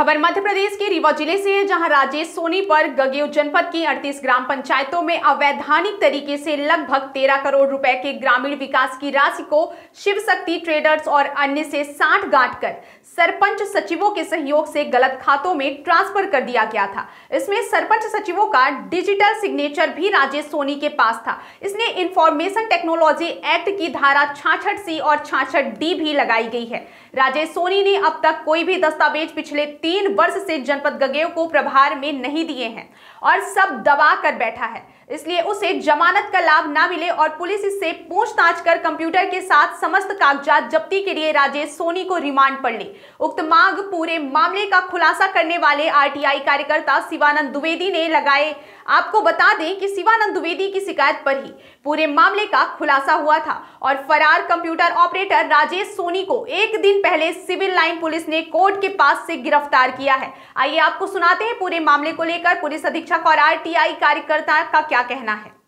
खबर मध्य प्रदेश के रीवा ज़िले से है, जहाँ राजेश सोनी पर गगेव जनपद की 38 ग्राम पंचायतों में अवैधानिक तरीके से लगभग 13 करोड़ रुपए के ग्रामीण विकास की राशि को शिव शक्ति ट्रेडर्स और अन्य से साठ गांठ कर सरपंच सचिवों के सहयोग से गलत खातों में ट्रांसफ़र कर दिया गया था। इसमें सरपंच सचिवों का डिजिटल सिग्नेचर भी राजेश सोनी के पास था। इसने इंफॉर्मेशन टेक्नोलॉजी एक्ट की धारा छाछठ सी और छाछठ डी भी लगाई गई है। राजेश सोनी ने अब तक कोई भी दस्तावेज़ पिछले तीन वर्ष से जनपद गगेव को प्रभार में नहीं दिए हैं और सब दबा कर बैठा है। इसलिए उसे जमानत का लाभ ना मिले और पुलिस इससे पूछताछ कर कंप्यूटर के साथ समस्त कागजात जब्ती के लिए राजेश सोनी को रिमांड पर ले। उक्त मांग पूरे मामले का खुलासा करने वाले आरटीआई कार्यकर्ता शिवानंद द्विवेदी ने लगाए। आपको बता दें कि शिवानंद द्विवेदी की शिकायत पर ही पूरे मामले का खुलासा हुआ था और फरार कंप्यूटर ऑपरेटर राजेश सोनी को एक दिन पहले सिविल लाइन पुलिस ने कोर्ट के पास से गिरफ़्तार किया है। आइए आपको सुनाते हैं पूरे मामले को लेकर पुलिस अधीक्षक और आरटीआई कार्यकर्ता का क्या कहना है?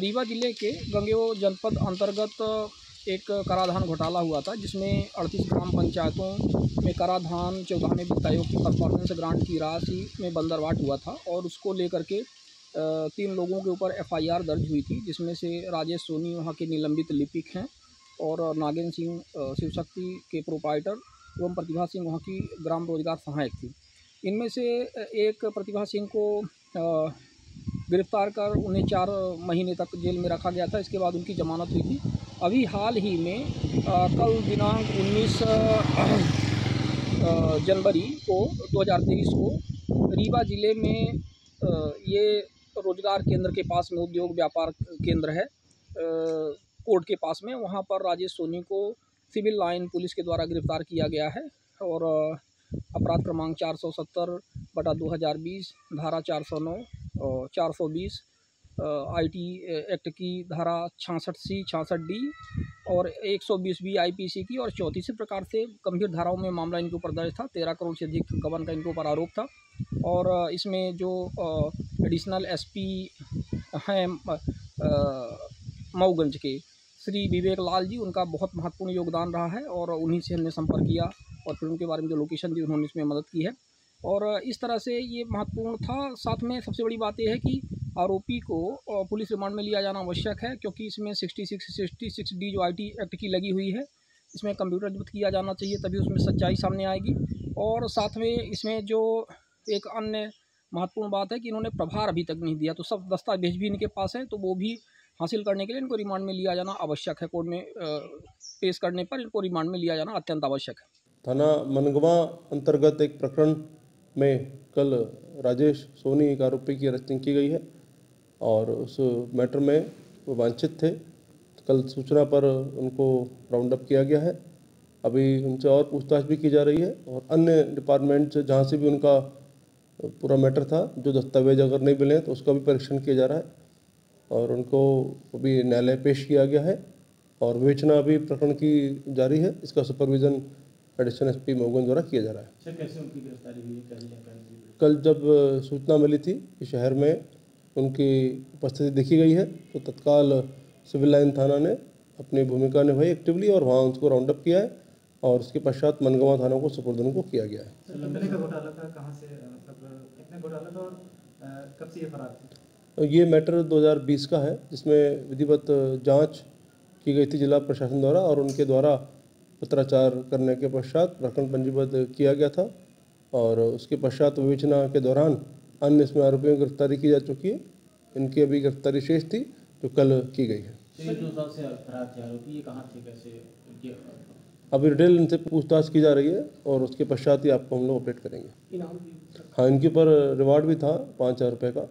रीवा ज़िले के गंगेव जनपद अंतर्गत एक कराधान घोटाला हुआ था, जिसमें अड़तीस ग्राम पंचायतों में कराधान चौदहवें वित्त आयोग की परफॉर्मेंस ग्रांट की राशि में बंदरवाट हुआ था और उसको लेकर के तीन लोगों के ऊपर एफआईआर दर्ज हुई थी, जिसमें से राजेश सोनी वहाँ के निलंबित लिपिक हैं और नागेंद्र सिंह शिवशक्ति के प्रोपाइटर एवं प्रतिभा सिंह वहाँ की ग्राम रोज़गार सहायक थी। इनमें से एक प्रतिभा सिंह को गिरफ़्तार कर उन्हें चार महीने तक जेल में रखा गया था। इसके बाद उनकी जमानत हुई थी। अभी हाल ही में आ, कल दिनांक 19 जनवरी को 2023 को रीवा ज़िले में आ, ये रोज़गार केंद्र के पास में उद्योग व्यापार केंद्र है कोर्ट के पास में वहाँ पर राजेश सोनी को सिविल लाइन पुलिस के द्वारा गिरफ़्तार किया गया है। और अपराध क्रमांक चार सौ सत्तर बटा दो हज़ार बीस, धारा चार सौ नौ चार सौ बीस आई टी एक्ट की धारा छियासठ सी छियासठ डी और एक सौ बीस बी आई पी सी की और चौंतीस प्रकार से गंभीर धाराओं में मामला इनके ऊपर दर्ज था। तेरह करोड़ से अधिक गबन का इनके ऊपर आरोप था। और इसमें जो एडिशनल एस पी हैं मऊगंज के, श्री विवेक लाल जी, उनका बहुत महत्वपूर्ण योगदान रहा है और उन्हीं से हमने संपर्क किया। और फिर उनके बारे में जो लोकेशन दी उन्होंने इसमें मदद की है। और इस तरह से ये महत्वपूर्ण था। साथ में सबसे बड़ी बात यह है कि आरोपी को पुलिस रिमांड में लिया जाना आवश्यक है, क्योंकि इसमें sixty six sixty six D जो आईटी एक्ट की लगी हुई है, इसमें कंप्यूटर जब्त किया जाना चाहिए, तभी उसमें सच्चाई सामने आएगी। और साथ में इसमें जो एक अन्य महत्वपूर्ण बात है कि इन्होंने प्रभार अभी तक नहीं दिया तो सब दस्तावेज़ भी इनके पास है तो वो भी हासिल करने के लिए इनको रिमांड में लिया जाना आवश्यक है। कोर्ट में पेश करने पर इनको रिमांड में लिया जाना अत्यंत आवश्यक है। थाना मनगवा अंतर्गत एक प्रकरण में कल राजेश सोनी एक आरोपी की अरेस्टिंग की गई है और उस मैटर में वो वांछित थे। कल सूचना पर उनको राउंड अप किया गया है। अभी उनसे और पूछताछ भी की जा रही है और अन्य डिपार्टमेंट से जहाँ से भी उनका पूरा मैटर था, जो दस्तावेज़ अगर नहीं मिले तो उसका भी परीक्षण किया जा रहा है और उनको अभी न्यायालय पेश किया गया है और विवेचना अभी प्रकरण की जारी है। इसका सुपरविजन एडिशनल एस पी मोगन द्वारा किया जा रहा है। कैसे उनकी गिरफ्तारी हुई कल जब सूचना मिली थी कि शहर में उनकी उपस्थिति देखी गई है तो तत्काल सिविल लाइन थाना ने अपनी भूमिका निभाई एक्टिवली और वहाँ उसको राउंड अप किया है और उसके पश्चात मनगवा थाना को सुपुर्द को किया गया है। ये मैटर 2020 का है जिसमें विधिवत जाँच की गई थी जिला प्रशासन द्वारा और उनके द्वारा पत्राचार करने के पश्चात प्रकरण पंजीबद्ध किया गया था और उसके पश्चात विवेचना के दौरान अन्य इसमें आरोपियों की गिरफ्तारी की जा चुकी है। इनकी अभी गिरफ्तारी शेष थी जो कल की गई है। अभी डिटेल इनसे पूछताछ की जा रही है और उसके पश्चात ही आपको हम लोग अपडेट करेंगे। हाँ इनके ऊपर रिवार्ड भी था पाँच हज़ार रुपये का।